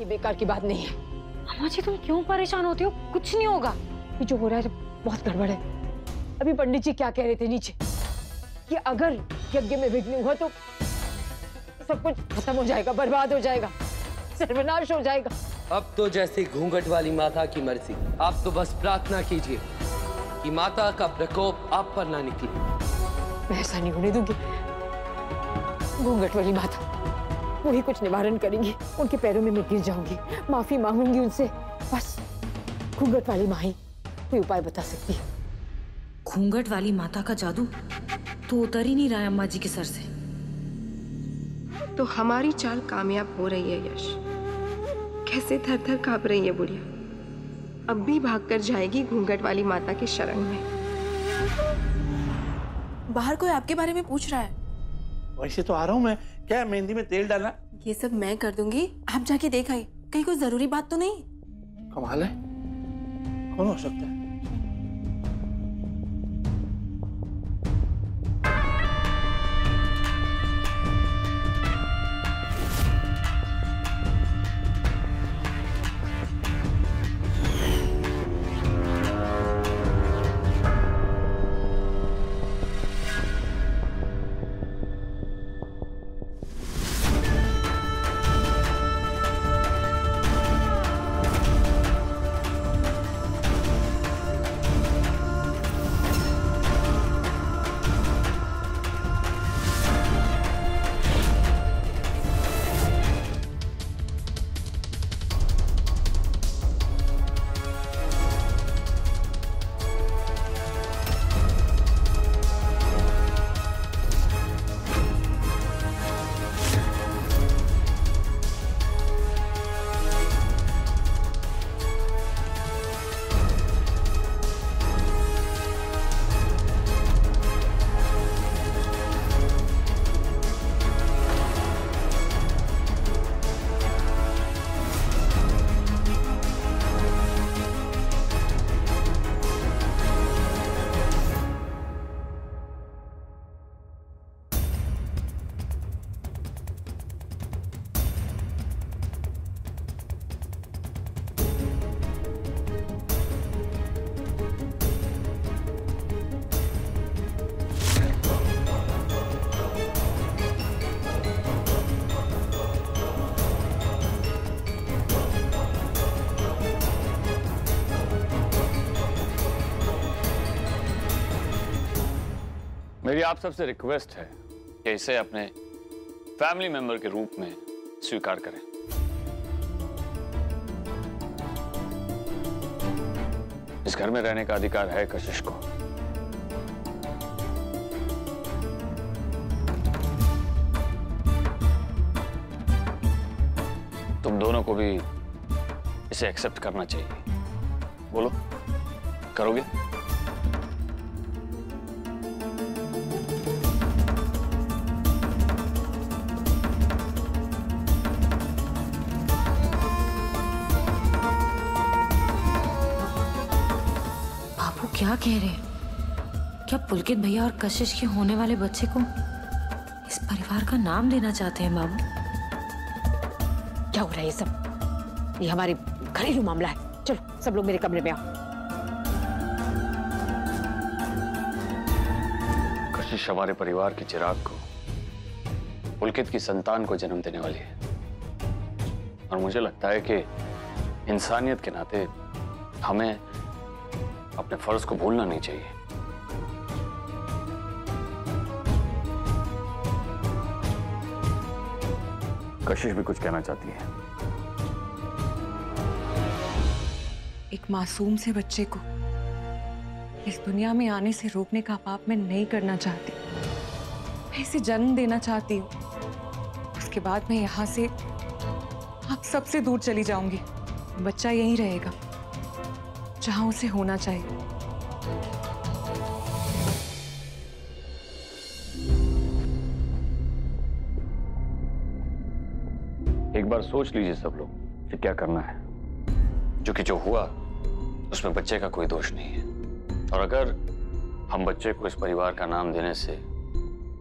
ये बेकार की बात नहीं है। अम्मा जी तुम क्यों परेशान होती हो? कुछ नहीं होगा। ये जो हो रहा है बहुत गड़बड़ है। अभी पंडित जी क्या कह रहे थे नीचे? कि अगर यज्ञ में विघ्न हुआ तो सब कुछ खत्म हो जाएगा बर्बाद हो जाएगा सर्वनाश हो जाएगा। अब तो जैसे घूंघट वाली माता की मर्ज़ी। आप तो बस प्रार्थना कीजिए कि माता का प्रकोप आप पर ना निकले। मैं ऐसा नहीं होने दूँगी। घूंघट वाली माता। वही कुछ निवारण करेंगी। उनके पैरों में मैं गिर जाऊँगी। माफ़ी मांगूँगी उनसे। बस घूंघट वाली माँ ही कोई उपाय बता सकती है? घूंघट वाली माता का जादू? तो उतर ही नहीं रहा है अम्मा जी के सर से। तो हमारी चाल कामयाब हो रही है यश। कैसे थर थर काँप रही है बुढ़िया? अब भी भागकर जाएगी घूंघट वाली माता के शरण में। बाहर कोई आपके बारे में पूछ रहा है? वैसे तो आ रहा हूँ मैं। क्या मेहंदी में तेल डालना? ये सब मैं कर दूँगी। आप जाके देख कहीं कोई ज़रूरी बात तो नहीं? कमाल है। कौन हो सकता है? मेरी आप सबसे रिक्वेस्ट है कि इसे अपने फैमिली मेंबर के रूप में स्वीकार करें। इस घर में रहने का अधिकार है कशिश को। तुम दोनों को भी इसे एक्सेप्ट करना चाहिए। बोलो, करोगे? क्या कह रहे क्या पुलकित भैया और कशिश के होने वाले बच्चे को इस परिवार का नाम देना चाहते हैं बाबू? क्या हो रहा है ये सब। ये हमारे घरेलू मामला है। चलो, सब लोग मेरे कमरे में आओ। कशिश हमारे परिवार के चिराग को, पुलकित की संतान को जन्म देने वाली है। और मुझे लगता है कि इंसानियत के नाते हमें अपने फ़र्ज़ को भूलना नहीं चाहिए। कशिश भी कुछ कहना चाहती है। एक मासूम से बच्चे को इस दुनिया में आने से रोकने का पाप मैं नहीं करना चाहती। मैं इसे जन्म देना चाहती हूँ। उसके बाद मैं यहाँ से आप सबसे दूर चली जाऊँगी। बच्चा यहीं रहेगा। जहाँ उसे होना चाहिए। एक बार सोच लीजिए सब लोग कि क्या करना है। जो कि जो हुआ उसमें बच्चे का कोई दोष नहीं है। और अगर हम बच्चे को इस परिवार का नाम देने से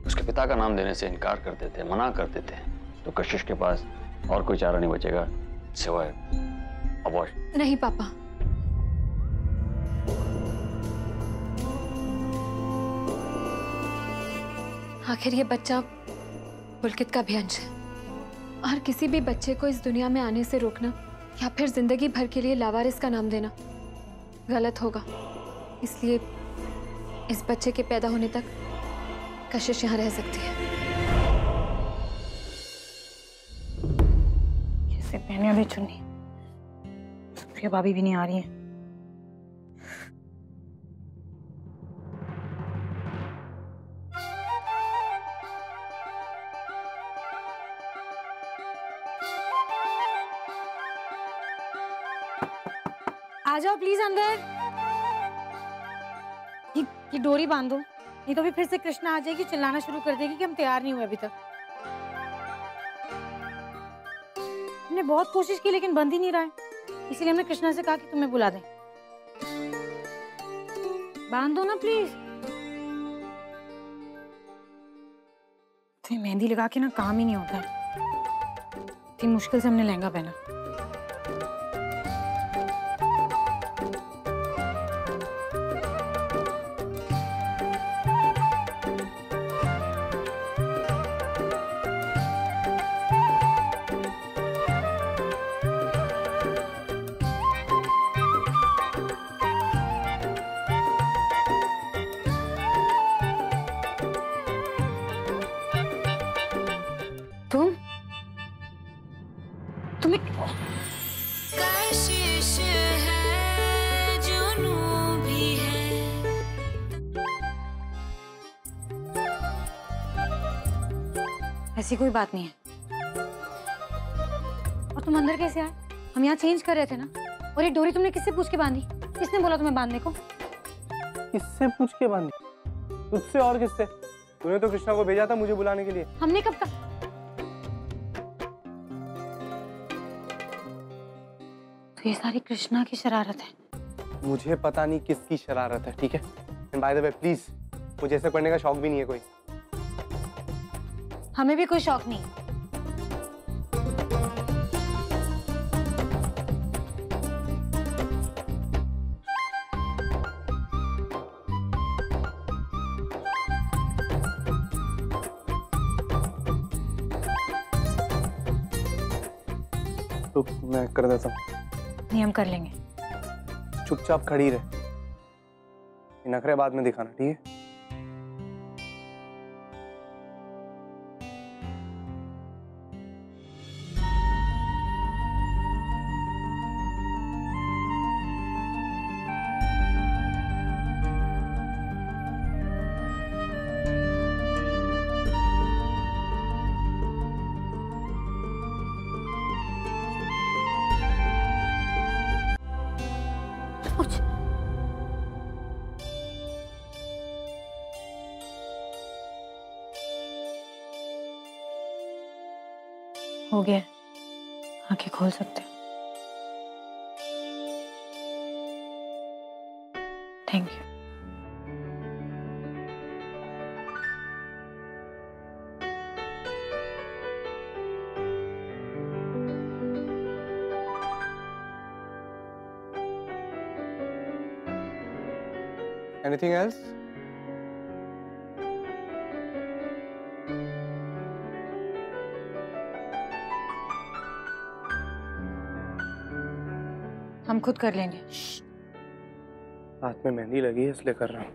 उसके पिता का नाम देने से इनकार कर देते हैं मना कर देते हैं तो कशिश के पास और कोई चारा नहीं बचेगा सिवाय अबॉर्श नहीं पापा। आखिर ये बच्चा पुलकित का भी अंश है। और किसी भी बच्चे को इस दुनिया में आने से रोकना या फिर ज़िंदगी भर के लिए लावारिस का नाम देना गलत होगा। इसलिए इस बच्चे के पैदा होने तक कशिश यहाँ रह सकती है। कैसे पहने अभी चुन्नी। भाभी भी नहीं आ रही है। आ जाओ प्लीज़ अंदर। ये, ये डोरी बांधो। नहीं तो भी फिर से कृष्णा आ जाएगी चिल्लाना शुरू कर देगी कि हम तैयार नहीं हुए अभी तक। हमने बहुत कोशिश की लेकिन बंद ही नहीं रहा है। इसीलिए हमने कृष्णा से कहा कि तुम्हें बुला दें। बाँध दो ना प्लीज़ तो मेहंदी लगा के ना काम ही नहीं होता। इतनी मुश्किल से हमने लहंगा पहना। ऐसी कोई बात नहीं है। और तुम अंदर कैसे आए? हम यहाँ चेंज कर रहे थे ना? और ये डोरी तुमने किससे पूछ के बांधी? किसने बोला तुम्हें बांधने को? किससे पूछ के बांधी? तुझसे और किससे? तूने तो कृष्णा को भेजा था मुझे बुलाने के लिए। हमने कब कहा तो ये सारी कृष्णा की शरारत है। मुझे पता नहीं किसकी शरारत है ठीक है? And by the way please मुझे ऐसे पढ़ने का शौक भी नहीं है कोई। हमें भी कोई शौक नहीं। तो मैं कर देता हूँ। नहीं हम कर लेंगे। चुपचाप खड़ी रहे। नखरे बाद में दिखाना ठीक है? हो गया आँखें खोल सकते हो। थैंक यू एनीथिंग एल्स हम खुद कर लेंगे। हाथ में मेहंदी लगी है इसलिए कर रहा हूँ।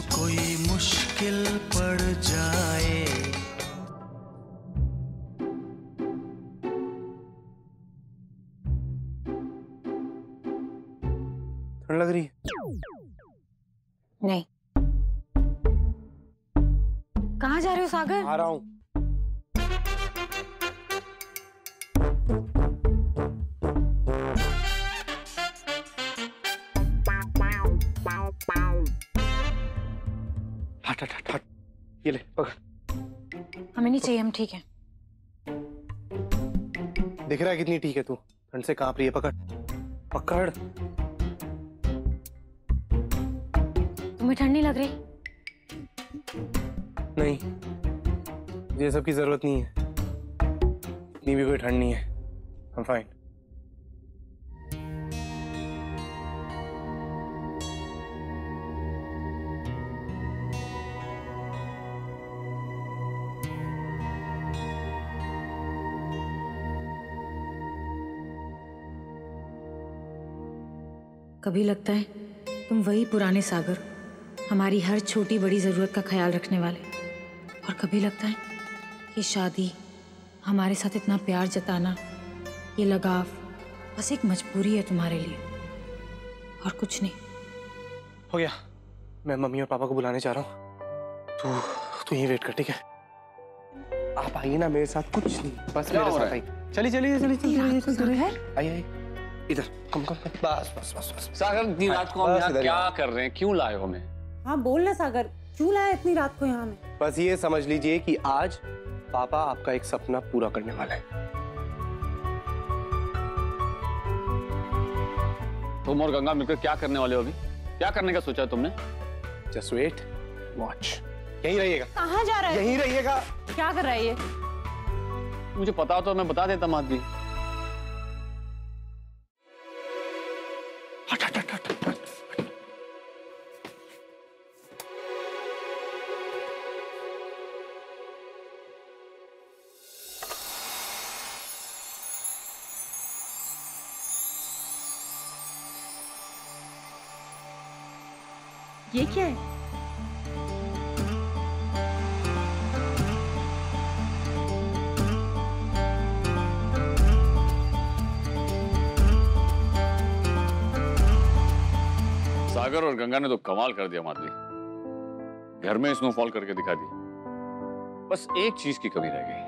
कोई मुश्किल पड़ जाए। ठंड लग रही है? नहीं। कहाँ जा रहे हो सागर? आ रहा हूँ। ठीक है। दिख रहा है कितनी ठीक है तू। ठंड से काँप रही है पकड़। पकड़? तुम्हें ठंड नहीं लग रही? नहीं। ये सब की ज़रूरत नहीं है। इतनी भी कोई ठंड नहीं है। I'm fine. कभी लगता है तुम वही पुराने सागर हमारी हर छोटी बड़ी ज़रूरत का ख्याल रखने वाले। और कभी लगता है कि शादी हमारे साथ इतना प्यार जताना ये लगाव बस एक मजबूरी है तुम्हारे लिए। और कुछ नहीं। हो गया। मैं मम्मी और पापा को बुलाने जा रहा हूँ। तू तू यहीं वेट कर ठीक है? आप आइए ना मेरे साथ कुछ नहीं। बस मेरे साथ आइए। चलिए चलिए चलिए चलिए चलिए चलिए चलिए। आइए आइए। इधर। कम कम बस बस बस बस। सागर इतनी रात को हम यहाँ क्या कर रहे हैं? क्यों लाए हो हमें? हाँ बोल ना सागर। क्यों लाया इतनी रात को यहाँ में बस ये समझ लीजिए कि आज पापा आपका एक सपना पूरा करने वाला है। तुम और गंगा मिलकर क्या करने वाले हो अभी? क्या करने का सोचा तुमने? जस्ट वेट वॉच यहीं रहिएगा। कहाँ जा रहा है? यहीं रहिएगा। क्या कर रहा है ये? मुझे पता हो तो मैं बता देता माधवी ये क्या है? सागर और गंगा ने तो कमाल कर दिया माधवी। घर में स्नोफॉल करके दिखा दी बस एक चीज़ की कमी रह गई।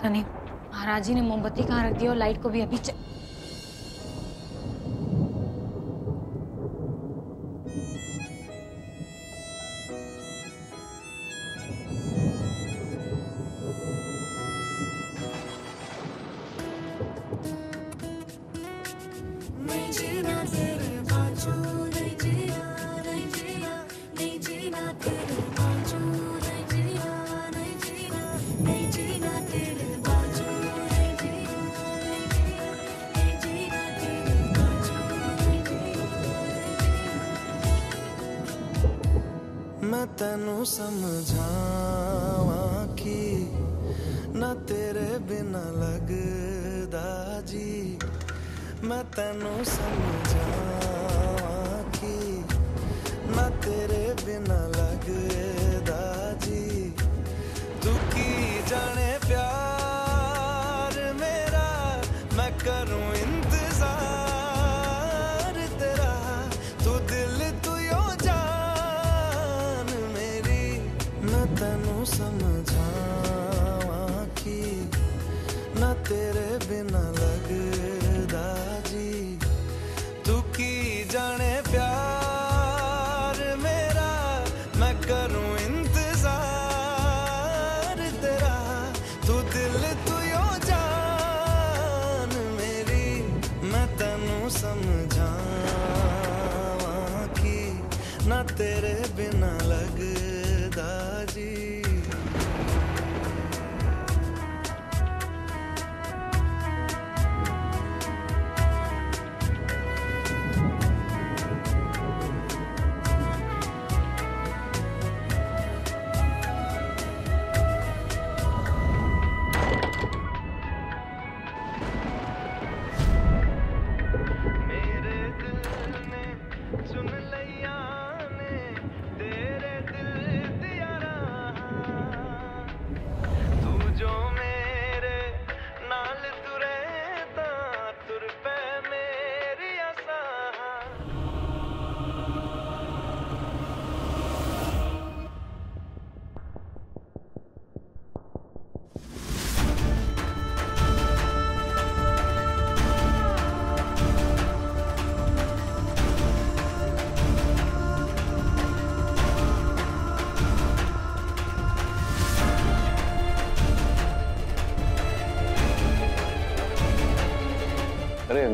पता नहीं। महाराज जी ने मोमबत्ती कहाँ रख दी और लाइट को भी अभी च...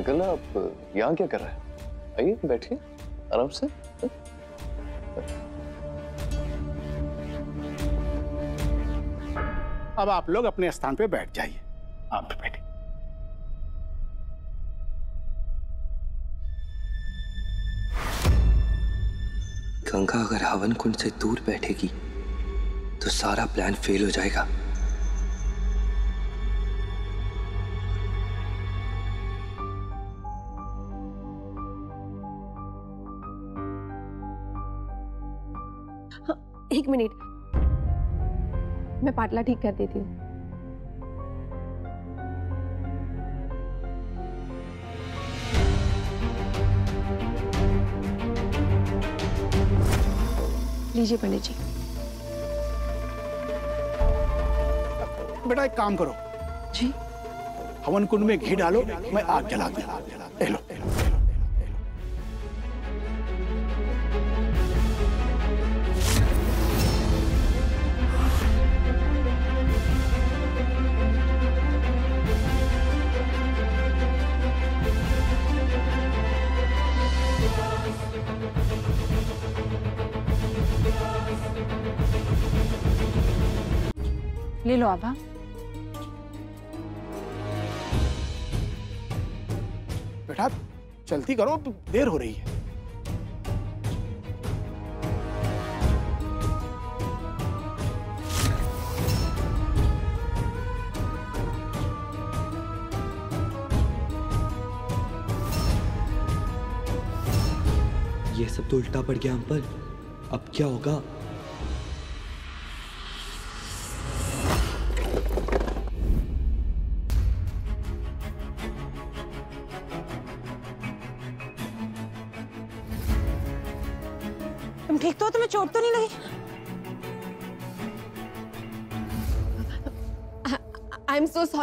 अंकल आप यहाँ क्या कर रहे हैं? आइए बैठिए आराम से। अब आप लोग अपने स्थान पे बैठ जाइए। आप भी बैठिए। गंगा अगर हवन कुंड से दूर बैठेगी तो सारा प्लान फेल हो जाएगा। एक मिनट। मैं पाटला ठीक कर देती हूँ। लीजिए पंडित जी। बेटा एक काम करो। जी। हवन कुंड में घी डालो मैं आग जला दूँ ले। लो आभा बेटा चलती करो देर हो रही है। ये सब तो उल्टा पड़ गया हम पर अब क्या होगा?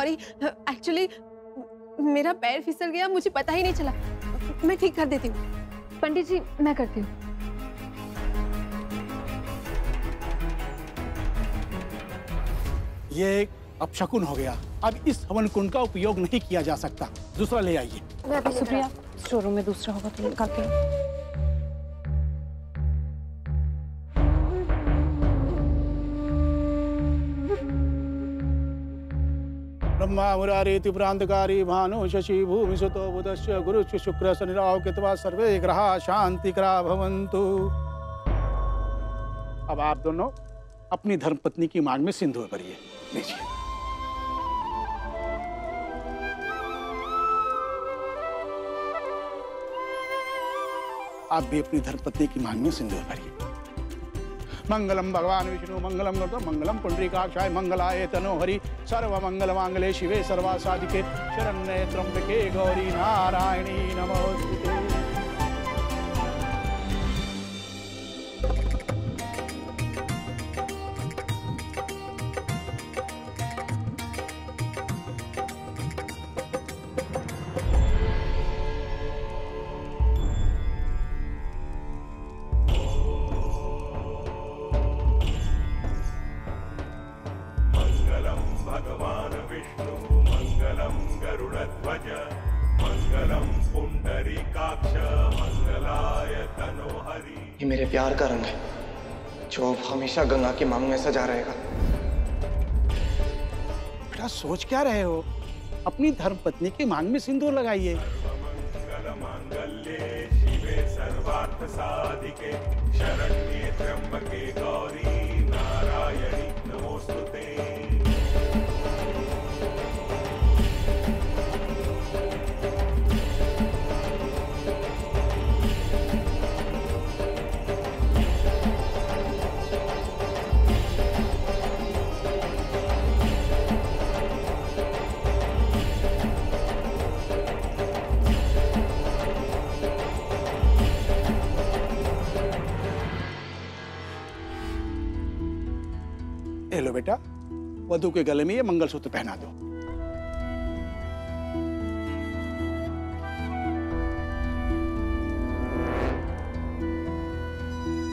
सॉरी एक्चुअली मेरा पैर फिसल गया मुझे पता ही नहीं चला। मैं ठीक कर देती हूँ। पंडित जी मैं करती हूँ। ये एक अपशकुन हो गया। अब इस हवन कुंड का उपयोग नहीं किया जा सकता। दूसरा ले आइए। सुप्रिया स्टोर रूम में दूसरा होगा तो निकाल के मुरारीति प्रांतकारी भानु शशि भूमि सुतो बुधस्य गुरु शुक्र शनि राहु केतवा सर्वे ग्रहा शांतिकरा भवन्तु। अब आप दोनों अपनी धर्मपत्नी की मांग में सिंधु भरिए। आप भी अपनी धर्मपत्नी की मांग में सिंदूर भरिए। मंगलम भगवान विष्णु, मंगलम गरुड़ मंगलम पुंडरीकाक्षाय मंगलाय तनो हरि सर्व मंगल शिवे सर्वा साधिके शरण्ये त्र्यंबके गौरी नारायणी नमोस्तुते। प्यार का रंग है जो अब हमेशा गंगा की मांग में सजा रहेगा। बेटा सोच क्या रहे हो? अपनी धर्म पत्नी की मांग में सिंदूर लगाइए। सर्वार्थ वधु के गले में ये मंगलसूत्र पहना दो।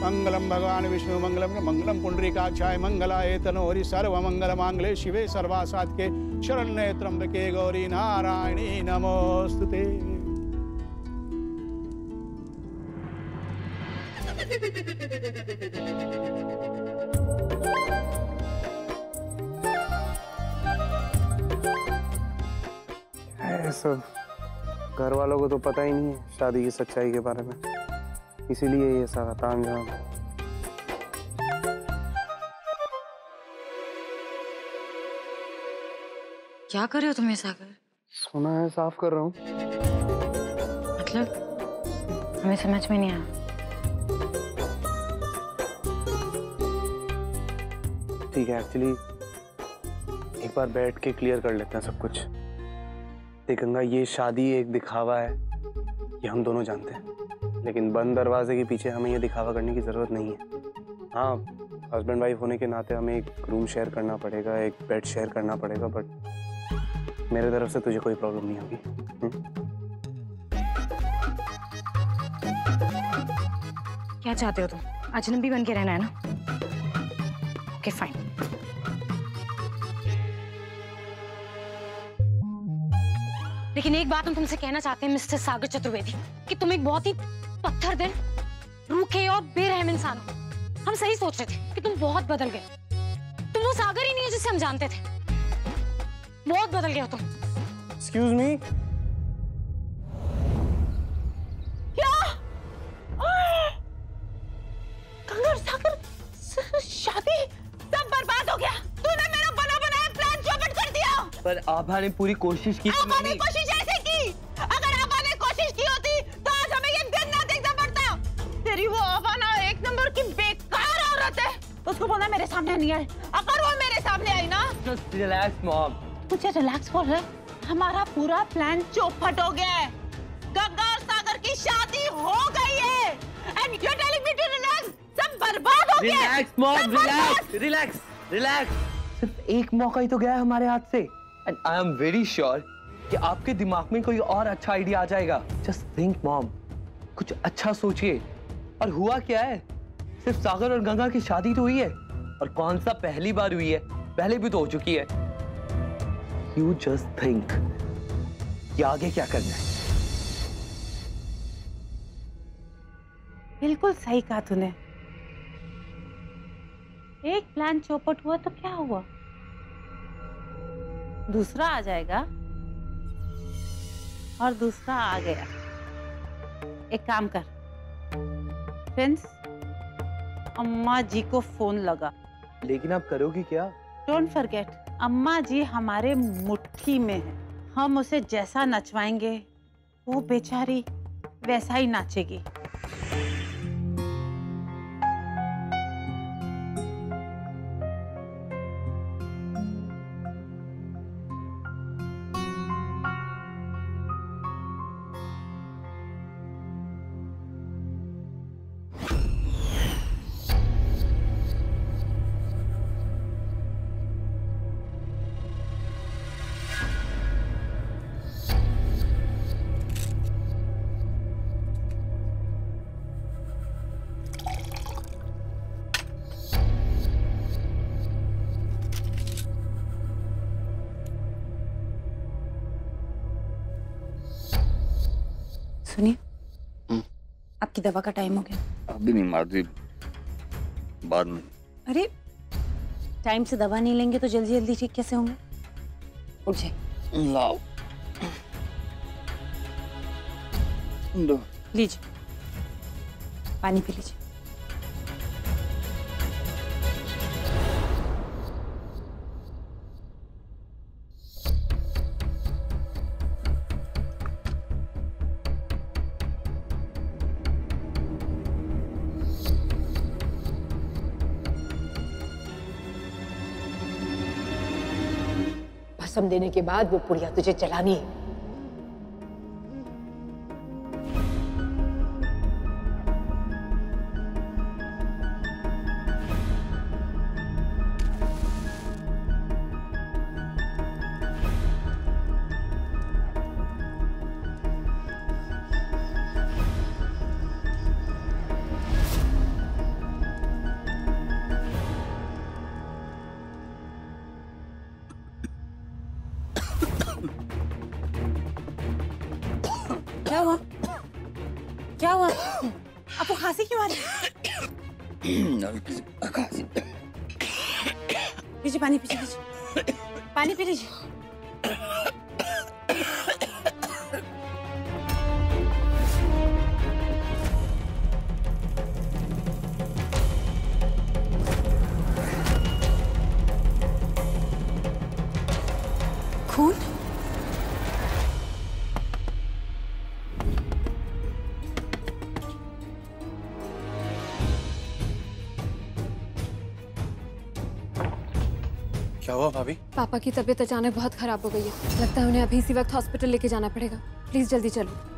मंगलम भगवान विष्णु, मंगलम मंगलम पुंडरीकाक्षाय मंगलाय तनोहरि सर्व मंगल मांगले शिवे सर्वासात के शरण्य त्र्यंबके गौरी नारायणी नमोस्तुते है सब? घर वालों को तो पता ही नहीं है शादी की सच्चाई के बारे में। इसीलिए ये सारा तामझाम क्या कर रहे हो तुम ये सागर? सोना है साफ़ कर रहा हूँ। मतलब? हमें समझ में नहीं आया। ठीक है एक्चुअली एक बार बैठ के क्लियर कर लेते हैं सब कुछ। देख गंगा, ये शादी एक दिखावा है ये हम दोनों जानते हैं। लेकिन बंद दरवाजे के पीछे हमें ये दिखावा करने की ज़रूरत नहीं है। हाँ हस्बैंड वाइफ होने के नाते हमें एक रूम शेयर करना पड़ेगा, एक बेड शेयर करना पड़ेगा बट मेरे तरफ़ से तुझे कोई प्रॉब्लम नहीं होगी। हम्म? क्या चाहते हो तुम? अजनबी बन के रहना है ना? ओके फाइन लेकिन एक बात हम तुमसे कहना चाहते हैं, मिस्टर सागर चतुर्वेदी, कि तुम एक बहुत ही पत्थर दिल रूखे और बेरहम इंसान हो। हम सही सोच रहे थे कि तुम बहुत बदल गए। तुम वो सागर ही नहीं है जिसे हम जानते थे। बहुत बदल गए हो तुम। एक्सक्यूज मी आभा ने पूरी कोशिश की आभा ने कोशिश ऐसे की? अगर आभा ने कोशिश की होती तो आज हमें ये दिन ना देखना पड़ता। तेरी वो आभा ना एक नंबर की बेकार औरत है। उसको बोलना मेरे सामने नहीं आए। अगर वो मेरे सामने आई ना जस्ट रिलैक्स मॉम मुझे रिलैक्स बोल रहे हमारा पूरा प्लान चौपट हो गया है। गंगा और सागर की शादी हो गई है। And you telling me to relax सब बर्बाद हो गया relax mom relax relax relax सिर्फ़ एक मौका ही तो गया है हमारे हाथ से। And I am very sure कि आपके दिमाग में कोई और अच्छा आइडिया आ जाएगा। जस्ट थिंक मॉम कुछ अच्छा सोचिए। और हुआ क्या है? सिर्फ़ सागर और गंगा की शादी तो हुई है। और कौन सा पहली बार हुई है? पहले भी तो हो चुकी है। यू जस्ट थिंक कि आगे क्या करना है। बिल्कुल सही कहा तूने। एक प्लान चौपट हुआ तो क्या हुआ? दूसरा आ जाएगा और दूसरा आ गया। एक काम कर। फ्रेंड्स अम्मा जी को फ़ोन लगा। लेकिन आप करोगे क्या? डोंट फॉरगेट अम्मा जी हमारे मुट्ठी में है। हम उसे जैसा नचवाएँगे वो बेचारी वैसा ही नाचेगी। आपकी दवा का टाइम हो गया। अभी नहीं माधवी बाद में। अरे टाइम से दवा नहीं लेंगे तो जल्दी जल्दी ठीक कैसे होंगे? उठ। जाए लाओ लीजिए। पानी पी लीजिए। देने के बाद वो पुड़िया तुझे चलानी है। लीजिए पानी पीजिए क्या हुआ भाभी? पापा की तबीयत अचानक बहुत खराब हो गई है। लगता है उन्हें अभी इसी वक्त हॉस्पिटल लेके जाना पड़ेगा। प्लीज़ जल्दी चलो।